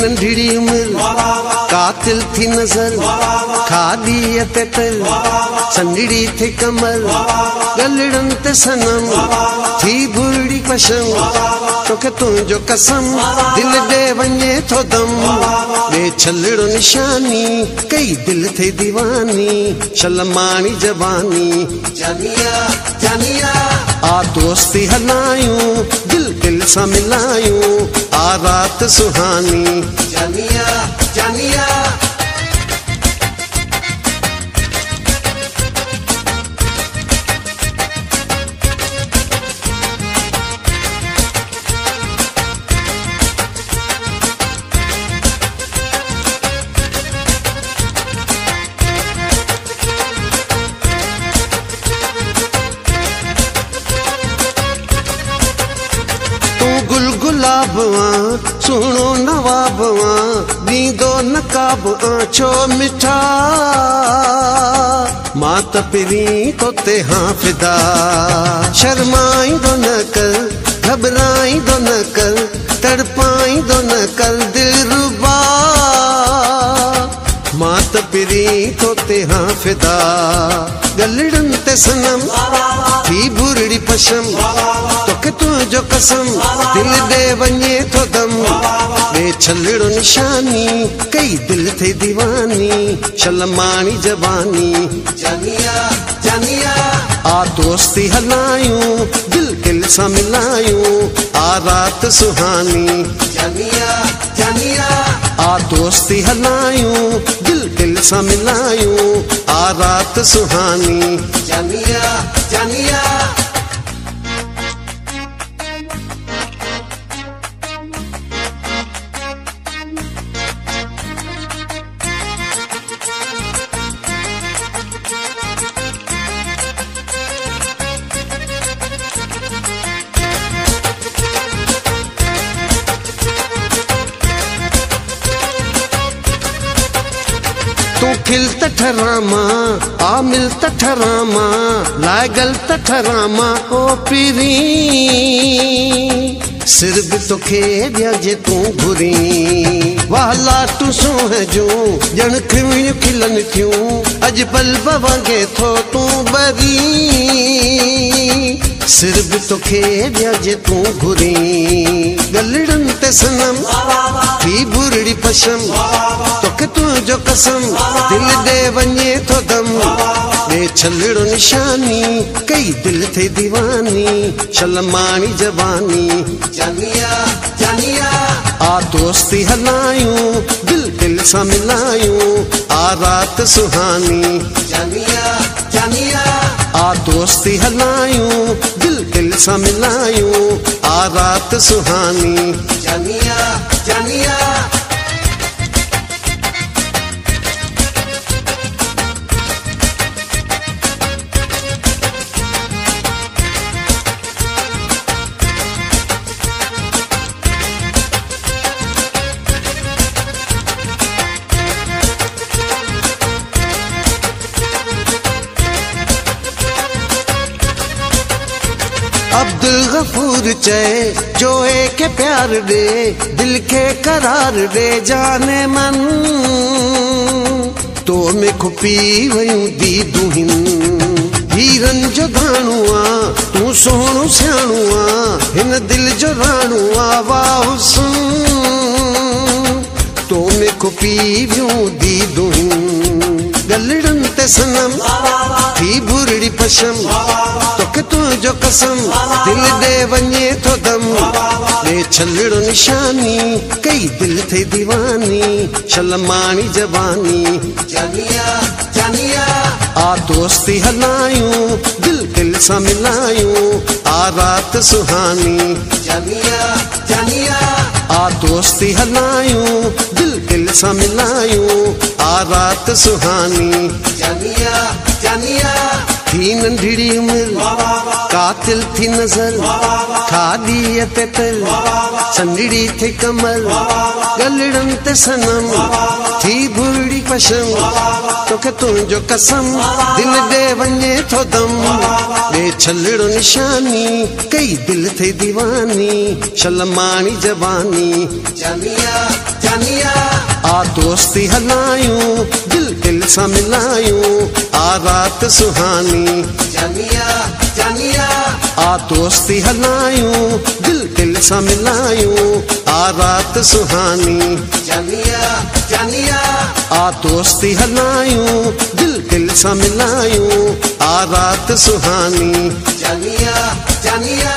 ننڍڙي عمر قاتل ٿي نظر کاڌيءَ تي تل سنڊڙي ٿي ڪمل گلڙن تي صنم ٿي برڙي پشم توکي تنهنجو قسم دل ڏي وڃي ٿو دم ٻئي ڇلڙو نشاني ڪئي دل ٿي ديواني شلماڻي جواني جانيا جانيا آ دوستي هلايون دل دل سان ملايون آ रात सुहानी। जानिया जानिया। गुलाब आं सुहिणो नवाब आं ॾींदो नकाब आं छो मिठा मां त पहिरीं तोते हां फिदा शर्माईंदो न कर घबराईंदो न कर پهرين طوطي هان فدا. گلڙن تي صنم ٿي برڙي پشم توکي تنهنجو قسم دل ڏي وڃي ٿو دم. ٻئي ڇلڙو نشاني ڪئي دل ٿي ديواني شلماڻي جواني. جانيا جانيا آ دوستي هلايون دل دل سان ملايون آ رات سهاني. آ دوستي هلايون دل دل سان ملايون آ رات سهاني کل ته ٺراما عامل ته ٺراما لاگل ته ٺراما او پيري. سر به توکي ڏيجي تون گهري واهه لاٽو سوه جون ڄڻ کميون کلن ٿيون اڄ بلب وانگي ٿو تون بري. سر به توکي ڏيجي تون گهري گلڙن दोस्ती हलायूं। दोस्ती हलायूं रात सुहानी। जानिया जानिया अब्दुल गफूर चए, जोए के प्यार दे, दिल के करार दे जाने मन। तो में खुपी वयूं दी दुहिन, हीरन जो धाणू आ तूं सोहणो सियाणू आ दिल जो राणू वाह तो में खुपी वियूं दी दुहिन, गलड़नि تي صنم ٿي برڙي پشم توکي تنهنجو قسم دل ڏي وڃي ٿو دم ٻئي ڇلڙو نشاني ڪئي دل ٿي ديواني شلماڻي جواني جانيا جانيا آ دوستي هلايون دل دل سان ملايون آ رات سهاني جانيا جانيا आ दोस्ती हलायूं दिल दिल सां मिलायूं आ रात सुहानी। थी नंढड़ी उमिरि कातिल थी नज़र खाधीअ ते तल संडड़ी थे कमल गलड़नि ते सनम थी बुरड़ी पशम توکي تنهنجو قسم دل ڏي وڃي ٿو دم. ڏي ڇلڙو نشاني ڪئي دل ٿي ديواني شلماڻي جواني. جانيا جانيا आ दोस्ती हलायूं दिल दिल सां मिलायूं आ रात सुहानी। जानिया जानिया। आ दोस्ती हलायूं दिल दिल सां मिलायूं आ रात सुहानी। जानिया जानिया। आ दोस्ती हलायूं दिल दिल सां मिलायूं आ रात सुहानी। जानिया जानिया।